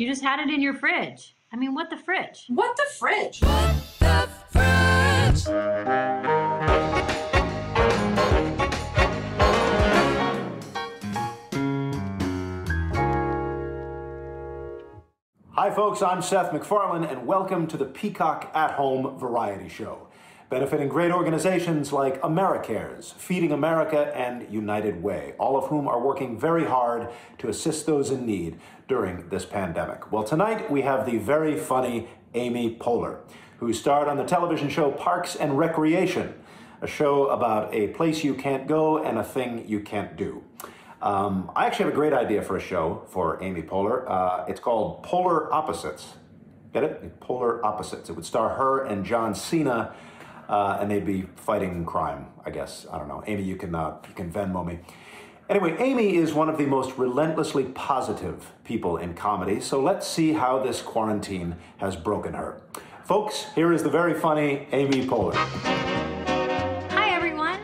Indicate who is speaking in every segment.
Speaker 1: You just had it in your fridge. I mean, what the fridge?
Speaker 2: What the fridge? What the fridge?
Speaker 3: Hi, folks, I'm Seth MacFarlane, and welcome to the Peacock at Home Variety Show, benefiting great organizations like AmeriCares, Feeding America, and United Way, all of whom are working very hard to assist those in need during this pandemic. Well, tonight we have the very funny Amy Poehler, who starred on the television show Parks and Recreation, a show about a place you can't go and a thing you can't do. Um, I actually have a great idea for a show for Amy Poehler. Uh, it's called Polar Opposites. Get it? Polar Opposites. It would star her and John Cena, uh, and they'd be fighting crime. I guess I don't know. Amy, you can uh, you can Venmo me. Anyway, Amy is one of the most relentlessly positive people in comedy. So let's see how this quarantine has broken her. Folks, here is the very funny Amy Poehler.
Speaker 1: Hi, everyone.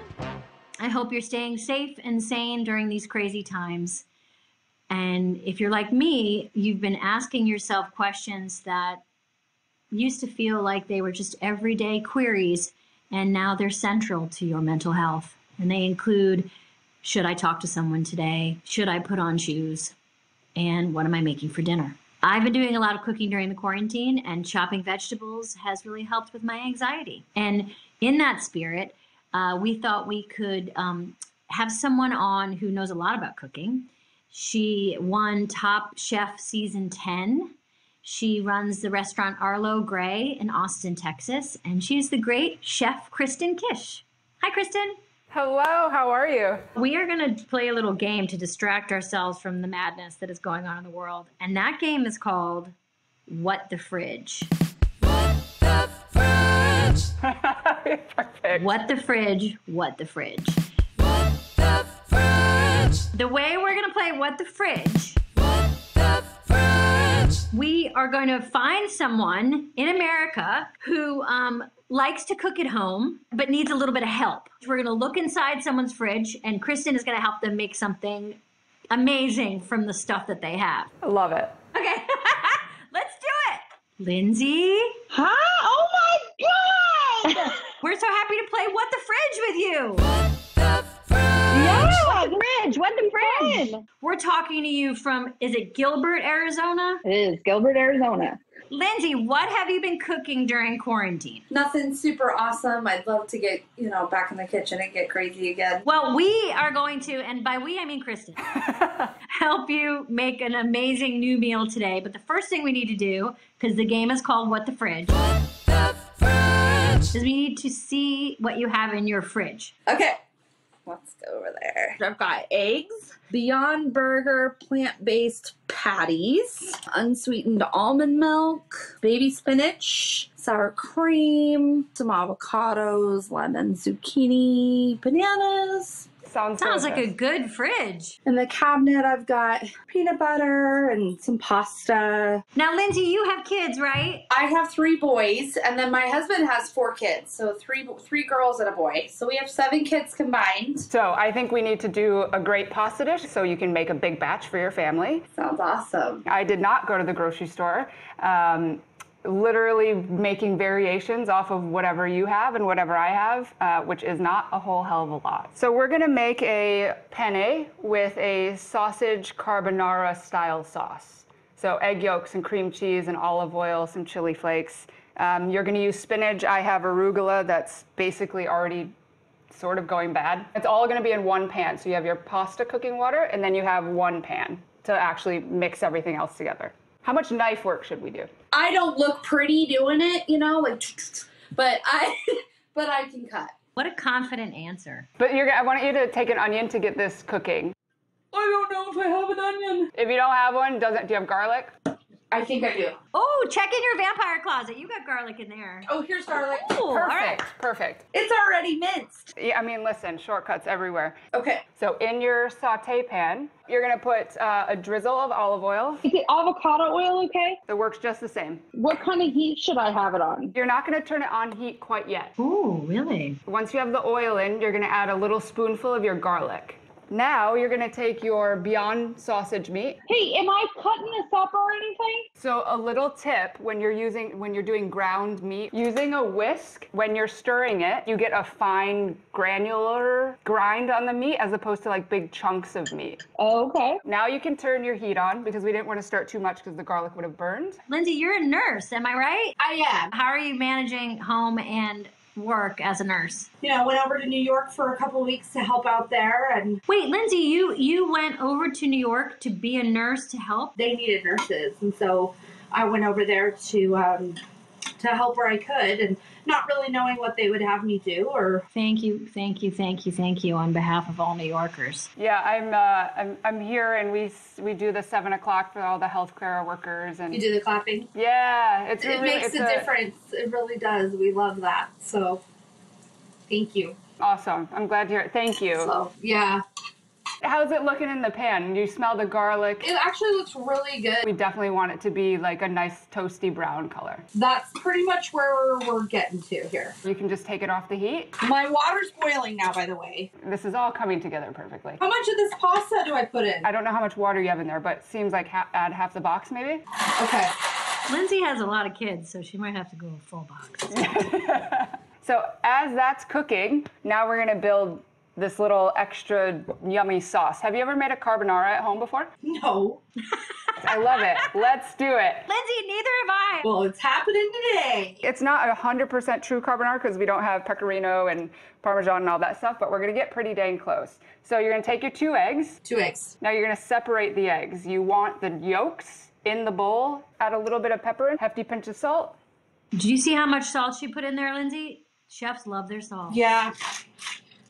Speaker 1: I hope you're staying safe and sane during these crazy times. And if you're like me, you've been asking yourself questions that used to feel like they were just everyday queries, and now they're central to your mental health. And they include Should I talk to someone today? Should I put on shoes? And what am I making for dinner? I've been doing a lot of cooking during the quarantine, and chopping vegetables has really helped with my anxiety. And in that spirit, uh, we thought we could um, have someone on who knows a lot about cooking. She won Top Chef Season 10. She runs the restaurant Arlo Grey in Austin, Texas, and she's the great chef Kristen Kish. Hi, Kristen.
Speaker 4: Hello, how are you?
Speaker 1: We are going to play a little game to distract ourselves from the madness that is going on in the world. And that game is called What the Fridge.
Speaker 4: what the Perfect.
Speaker 1: What the fridge, what the fridge. The way we're going to play What the Fridge, we are going to find someone in America who um, likes to cook at home but needs a little bit of help. We're going to look inside someone's fridge, and Kristen is going to help them make something amazing from the stuff that they have.
Speaker 4: I love it.
Speaker 1: Okay, let's do it. Lindsay,
Speaker 2: Huh? Oh my god!
Speaker 1: we're so happy to play What the Fridge with you. What the Fridge?
Speaker 2: Yeah, fridge. What the fridge?
Speaker 1: We're talking to you from, is it Gilbert, Arizona?
Speaker 2: It is Gilbert, Arizona.
Speaker 1: Lindsay, what have you been cooking during quarantine?
Speaker 5: Nothing super awesome. I'd love to get, you know, back in the kitchen and get crazy again.
Speaker 1: Well, we are going to, and by we I mean Kristen, help you make an amazing new meal today. But the first thing we need to do, because the game is called What the Fridge, is we need to see what you have in your fridge.
Speaker 5: Okay, let's go over there. I've got eggs, Beyond Burger plant based patties, unsweetened almond milk, baby spinach, sour cream, some avocados, lemon, zucchini, bananas.
Speaker 4: Sounds
Speaker 1: Sounds like a good fridge.
Speaker 5: In the cabinet, I've got peanut butter and some pasta.
Speaker 1: Now, Lindsay, you have kids, right?
Speaker 5: I have three boys, and then my husband has four kids, so three three girls and a boy. So we have seven kids combined.
Speaker 4: So I think we need to do a great pasta dish so you can make a big batch for your family.
Speaker 5: Sounds awesome.
Speaker 4: I did not go to the grocery store. Um, literally making variations off of whatever you have and whatever I have, uh, which is not a whole hell of a lot. So we're gonna make a penne with a sausage carbonara style sauce. So egg yolks and cream cheese and olive oil, some chili flakes. Um, you're gonna use spinach. I have arugula that's basically already sort of going bad. It's all gonna be in one pan. So you have your pasta cooking water and then you have one pan to actually mix everything else together. How much knife work should we do?
Speaker 5: I don't look pretty doing it, you know, like, but I, but I can cut.
Speaker 1: What a confident answer.
Speaker 4: But you're, I want you to take an onion to get this cooking.
Speaker 5: I don't know if I have an onion.
Speaker 4: If you don't have one, doesn't do you have garlic?
Speaker 5: I think I do.
Speaker 1: Oh, check in your vampire closet. You got garlic in there.
Speaker 5: Oh, here's garlic.
Speaker 1: Oh, all right.
Speaker 4: Perfect, perfect.
Speaker 5: It's already minced.
Speaker 4: Yeah, I mean, listen, shortcuts everywhere.
Speaker 5: Okay.
Speaker 4: So in your saute pan, you're gonna put uh, a drizzle of olive oil.
Speaker 2: Is it avocado oil okay?
Speaker 4: It works just the same.
Speaker 2: What kind of heat should I have it on?
Speaker 4: You're not gonna turn it on heat quite yet.
Speaker 1: Oh, really?
Speaker 4: Once you have the oil in, you're gonna add a little spoonful of your garlic. Now you're gonna take your Beyond sausage meat.
Speaker 2: Hey, am I cutting this up or anything?
Speaker 4: So a little tip when you're using when you're doing ground meat, using a whisk when you're stirring it, you get a fine granular grind on the meat as opposed to like big chunks of meat.
Speaker 2: Okay.
Speaker 4: Now you can turn your heat on because we didn't want to start too much because the garlic would have burned.
Speaker 1: Lindsay, you're a nurse, am I right?
Speaker 5: I am.
Speaker 1: How are you managing home and work as a nurse?
Speaker 5: You know, went over to New York for a couple weeks to help out there, and
Speaker 1: Wait, Lindsay, you you went over to New York to be a nurse to help?
Speaker 5: they needed nurses, and so I went over there to um, to help where I could, and not really knowing what they would have me do or
Speaker 1: Thank you, thank you, thank you, thank you on behalf of all New Yorkers.
Speaker 4: Yeah, I'm uh, I'm, I'm here and we we do the seven o'clock for all the healthcare workers and
Speaker 5: you do the clapping.
Speaker 4: yeah, it's
Speaker 5: It makes
Speaker 4: it's
Speaker 5: a difference. It really does. We love that. So, thank you.
Speaker 4: Awesome. I'm glad to hear it. Thank you.
Speaker 5: So, yeah,
Speaker 4: How's it looking in the pan? You smell the garlic.
Speaker 5: it actually looks really good.
Speaker 4: We definitely want it to be like a nice toasty brown color.
Speaker 5: That's pretty much where we're getting to here.
Speaker 4: You can just take it off the heat.
Speaker 5: My water's boiling now, by the way.
Speaker 4: This is all coming together perfectly.
Speaker 5: How much of this pasta do I put in?
Speaker 4: I don't know how much water you have in there, but seems like ha- add half the box maybe.
Speaker 5: Okay.
Speaker 1: Lindsay has a lot of kids, so she might have to go a full box.
Speaker 4: So as that's cooking, now we're gonna build this little extra yummy sauce. Have you ever made a carbonara at home before?
Speaker 5: No.
Speaker 4: I love it. Let's do it.
Speaker 1: Lindsay, neither have I.
Speaker 5: Well, it's happening today.
Speaker 4: It's not a 100% true carbonara because we don't have pecorino and parmesan and all that stuff, but we're gonna get pretty dang close. So you're gonna take your two eggs.
Speaker 5: Two eggs.
Speaker 4: Now you're gonna separate the eggs. You want the yolks in the bowl, add a little bit of pepper, and hefty pinch of salt.
Speaker 1: Did you see how much salt she put in there, Lindsay? Chefs love their salt.
Speaker 5: Yeah.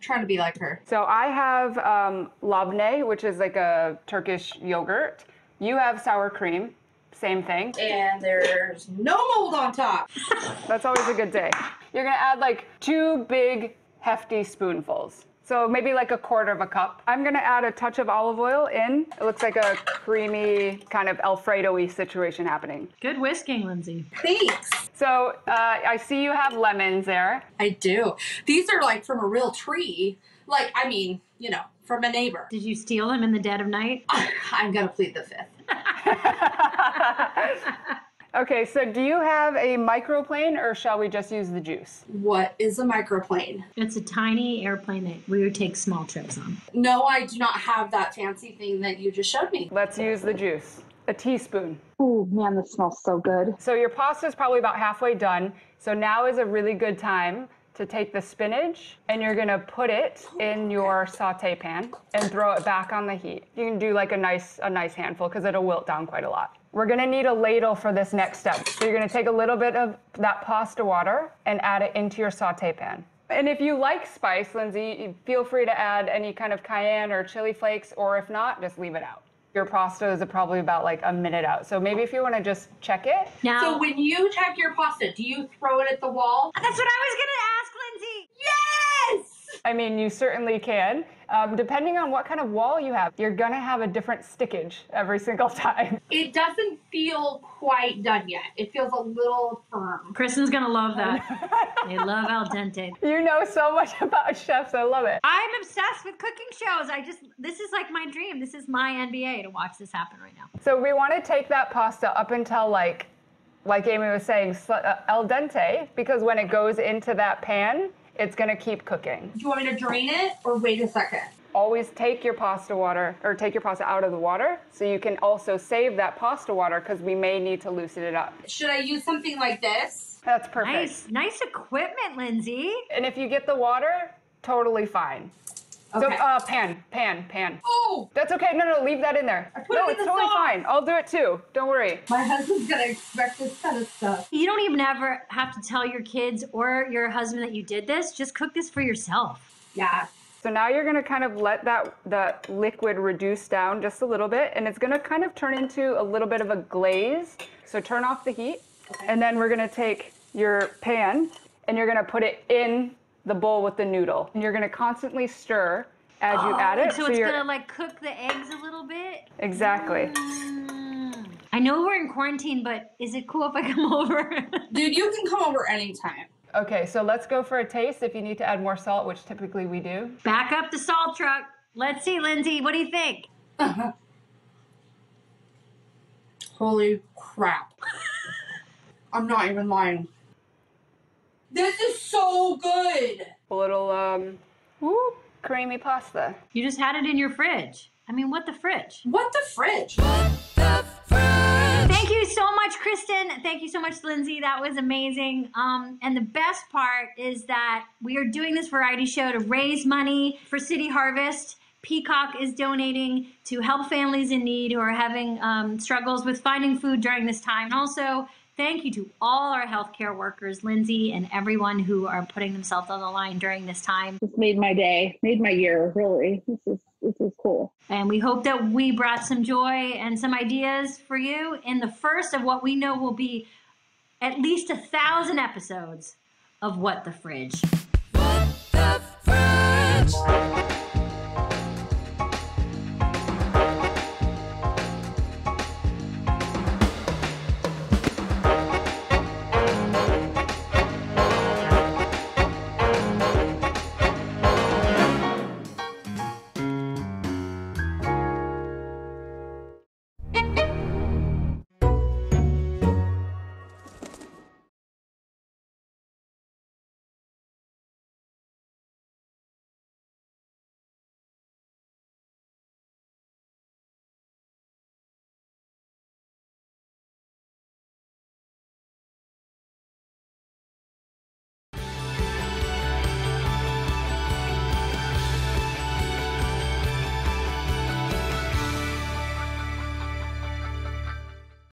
Speaker 5: Trying to be like her.
Speaker 4: So I have um, labne, which is like a Turkish yogurt. You have sour cream, same thing.
Speaker 5: And there's no mold on top.
Speaker 4: That's always a good day. You're gonna add like two big hefty spoonfuls. So maybe like a quarter of a cup. I'm gonna add a touch of olive oil in. It looks like a creamy kind of Alfredo-y situation happening.
Speaker 1: Good whisking, Lindsay.
Speaker 5: Thanks.
Speaker 4: So uh, I see you have lemons there.
Speaker 5: I do. These are like from a real tree. Like, I mean, you know, from a neighbor.
Speaker 1: Did you steal them in the dead of night?
Speaker 5: I'm going to plead the fifth.
Speaker 4: Okay, so do you have a microplane or shall we just use the juice?
Speaker 5: What is a microplane?
Speaker 1: It's a tiny airplane that we would take small trips on.
Speaker 5: No, I do not have that fancy thing that you just showed me.
Speaker 4: Let's use the juice. A teaspoon.
Speaker 2: Oh man, this smells so good.
Speaker 4: So your pasta is probably about halfway done. So now is a really good time to take the spinach and you're gonna put it in your saute pan and throw it back on the heat. You can do like a nice a nice handful because it'll wilt down quite a lot. We're gonna need a ladle for this next step. So you're gonna take a little bit of that pasta water and add it into your saute pan. And if you like spice, Lindsay, feel free to add any kind of cayenne or chili flakes, or if not, just leave it out. Your pasta is probably about like a minute out. So maybe if you wanna just check it,
Speaker 1: Now,
Speaker 5: So when you check your pasta, do you throw it at the wall?
Speaker 1: that's what I was gonna ask, Lindsay.
Speaker 5: Yes!
Speaker 4: I mean, you certainly can. Um, depending on what kind of wall you have, you're gonna have a different stickage every single time.
Speaker 5: It doesn't feel quite done yet. It feels a little firm.
Speaker 1: Kristen's gonna love that. they love al dente.
Speaker 4: You know so much about chefs. I love it.
Speaker 1: I'm obsessed with cooking shows. I just this is like my dream. This is my NBA to watch this happen right now.
Speaker 4: So we want to take that pasta up until like, like Amy was saying, sl- uh, al dente, because when it goes into that pan, it's gonna keep cooking.
Speaker 5: Do you want me to drain it or wait a second?
Speaker 4: Always take your pasta water or take your pasta out of the water so you can also save that pasta water because we may need to loosen it up.
Speaker 5: Should I use something like this?
Speaker 4: That's perfect.
Speaker 1: Nice, nice equipment, Lindsay.
Speaker 4: And if you get the water, totally fine. So,
Speaker 5: Okay.
Speaker 4: uh, pan, pan, pan.
Speaker 5: Oh,
Speaker 4: That's okay. No, no, leave that in there.
Speaker 5: I put
Speaker 4: no,
Speaker 5: it in
Speaker 4: it's
Speaker 5: the
Speaker 4: totally
Speaker 5: sauce.
Speaker 4: fine. I'll do it too. Don't worry.
Speaker 5: my husband's gonna expect this kind of stuff.
Speaker 1: You don't even ever have to tell your kids or your husband that you did this. Just cook this for yourself.
Speaker 5: Yeah.
Speaker 4: So now you're gonna kind of let that that liquid reduce down just a little bit, and it's gonna kind of turn into a little bit of a glaze. So turn off the heat, and then we're gonna take your pan and you're gonna put it in the bowl with the noodle, and you're gonna constantly stir as you add it.
Speaker 1: So it's
Speaker 4: you're
Speaker 1: gonna like cook the eggs a little bit.
Speaker 4: exactly.
Speaker 1: Mm. I know we're in quarantine, but is it cool if I come over?
Speaker 5: Dude, you can come over anytime.
Speaker 4: Okay, so let's go for a taste. If you need to add more salt, which typically we do.
Speaker 1: Back up the salt truck. Let's see, Lindsay. What do you think?
Speaker 5: Holy crap. I'm not even lying. This is so good.
Speaker 4: A little um, woo, creamy pasta.
Speaker 1: You just had it in your fridge. I mean, what the fridge?
Speaker 5: What the fridge?
Speaker 1: Thank you so much, Kristen. Thank you so much, Lindsay. That was amazing. Um, and the best part is that we are doing this variety show to raise money for City Harvest. Peacock is donating to help families in need who are having um, struggles with finding food during this time. And also, thank you to all our healthcare workers, Lindsay, and everyone who are putting themselves on the line during this time.
Speaker 2: This made my day, made my year, really. This is this is cool.
Speaker 1: And we hope that we brought some joy and some ideas for you in the first of what we know will be at least a thousand episodes of What the Fridge.
Speaker 6: What the fridge?